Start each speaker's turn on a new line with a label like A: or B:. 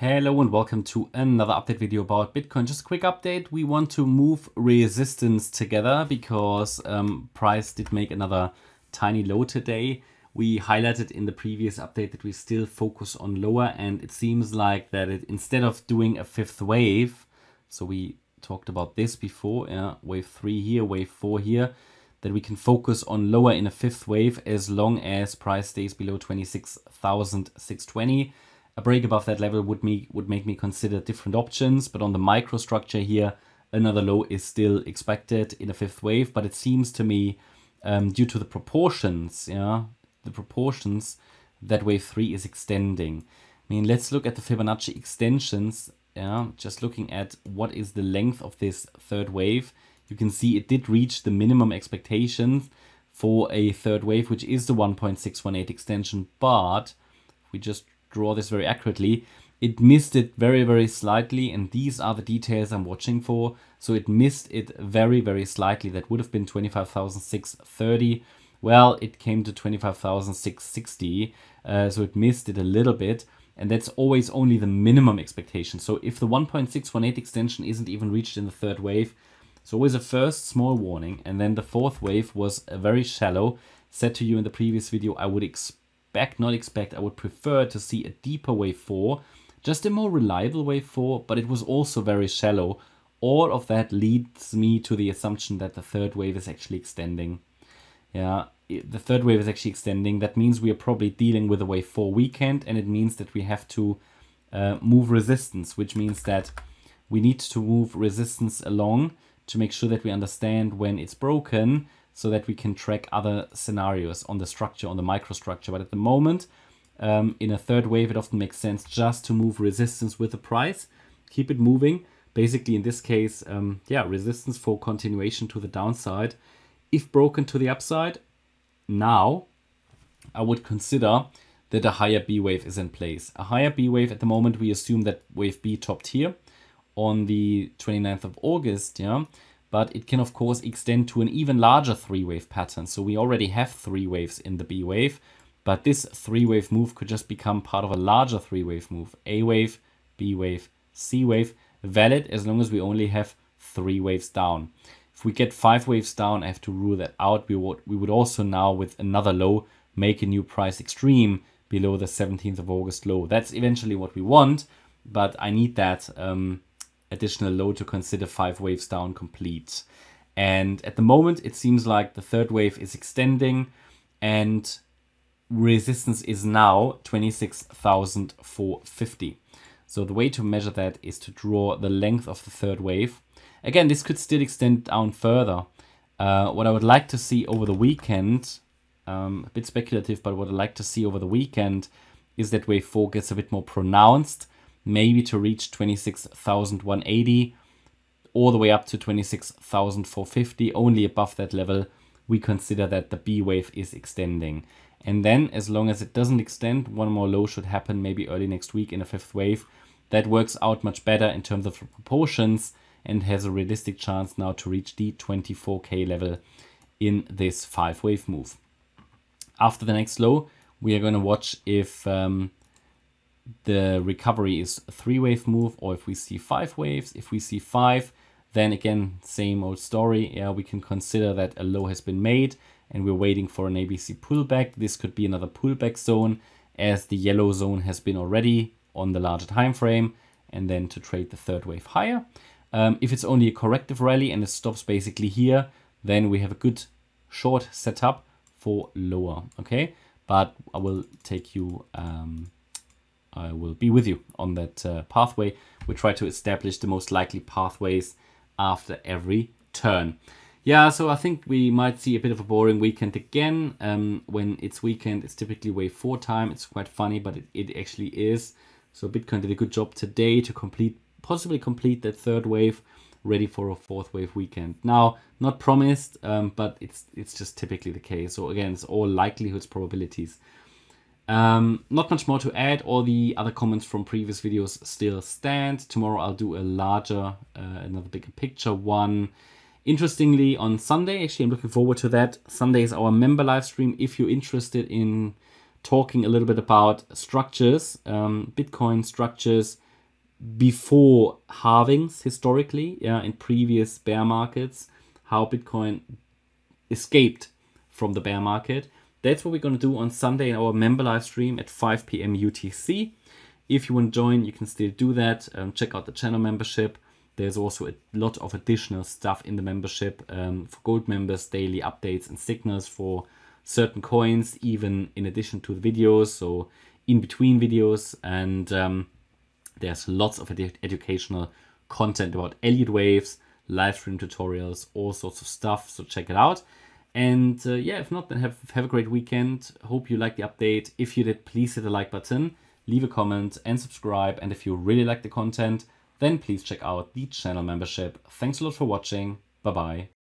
A: Hello and welcome to another update video about Bitcoin. Just a quick update. We want to move resistance together because um, price did make another tiny low today. We highlighted in the previous update that we still focus on lower and it seems like that it instead of doing a fifth wave, so we talked about this before, yeah, wave three here, wave four here, that we can focus on lower in a fifth wave as long as price stays below 26,620 a break above that level would me would make me consider different options, but on the microstructure here, another low is still expected in a fifth wave. But it seems to me, um, due to the proportions, yeah, the proportions, that wave three is extending. I mean, let's look at the Fibonacci extensions. Yeah, just looking at what is the length of this third wave, you can see it did reach the minimum expectations for a third wave, which is the 1.618 extension. But we just draw this very accurately. It missed it very, very slightly, and these are the details I'm watching for. So it missed it very, very slightly. That would have been 25,630. Well, it came to 25,660, uh, so it missed it a little bit. And that's always only the minimum expectation. So if the 1.618 extension isn't even reached in the third wave, it's always a first small warning. And then the fourth wave was very shallow. Said to you in the previous video, I would expect expect, not expect, I would prefer to see a deeper wave 4, just a more reliable wave 4, but it was also very shallow. All of that leads me to the assumption that the third wave is actually extending. Yeah, the third wave is actually extending. That means we are probably dealing with a wave 4 weekend, and it means that we have to uh, move resistance, which means that we need to move resistance along to make sure that we understand when it's broken so that we can track other scenarios on the structure, on the microstructure. But at the moment, um, in a third wave, it often makes sense just to move resistance with the price, keep it moving. Basically, in this case, um, yeah, resistance for continuation to the downside. If broken to the upside, now I would consider that a higher B wave is in place. A higher B wave at the moment, we assume that wave B topped here on the 29th of August, yeah, but it can of course extend to an even larger three wave pattern. So we already have three waves in the B wave, but this three wave move could just become part of a larger three wave move. A wave, B wave, C wave, valid as long as we only have three waves down. If we get five waves down, I have to rule that out. We would, we would also now with another low make a new price extreme below the 17th of August low. That's eventually what we want, but I need that um, additional load to consider five waves down complete. And at the moment, it seems like the third wave is extending and resistance is now 26,450. So the way to measure that is to draw the length of the third wave. Again, this could still extend down further. Uh, what I would like to see over the weekend, um, a bit speculative, but what I'd like to see over the weekend is that wave 4 gets a bit more pronounced maybe to reach 26,180 all the way up to 26,450. Only above that level, we consider that the B wave is extending. And then, as long as it doesn't extend, one more low should happen maybe early next week in a fifth wave. That works out much better in terms of proportions and has a realistic chance now to reach the 24k level in this five wave move. After the next low, we are going to watch if um, the recovery is three wave move or if we see five waves. If we see five, then again, same old story. Yeah, we can consider that a low has been made and we're waiting for an ABC pullback. This could be another pullback zone as the yellow zone has been already on the larger time frame and then to trade the third wave higher. Um, if it's only a corrective rally and it stops basically here, then we have a good short setup for lower, okay? But I will take you um, I will be with you on that uh, pathway. We try to establish the most likely pathways after every turn. Yeah, so I think we might see a bit of a boring weekend again. Um, when it's weekend, it's typically wave four time. It's quite funny, but it, it actually is. So Bitcoin did a good job today to complete, possibly complete that third wave, ready for a fourth wave weekend. Now, not promised, um, but it's it's just typically the case. So again, it's all likelihoods, probabilities. Um, not much more to add. All the other comments from previous videos still stand. Tomorrow I'll do a larger, uh, another bigger picture one. Interestingly, on Sunday, actually, I'm looking forward to that. Sunday is our member live stream. If you're interested in talking a little bit about structures, um, Bitcoin structures, before halvings historically, yeah, in previous bear markets, how Bitcoin escaped from the bear market. That's what we're going to do on Sunday in our member live stream at 5 p.m. UTC. If you want to join, you can still do that. Um, check out the channel membership. There's also a lot of additional stuff in the membership um, for gold members, daily updates and signals for certain coins, even in addition to the videos, so in between videos. And um, there's lots of ed educational content about Elliott waves, live stream tutorials, all sorts of stuff. So check it out. And uh, yeah, if not, then have, have a great weekend. Hope you like the update. If you did, please hit the like button, leave a comment and subscribe. And if you really like the content, then please check out the channel membership. Thanks a lot for watching. Bye bye.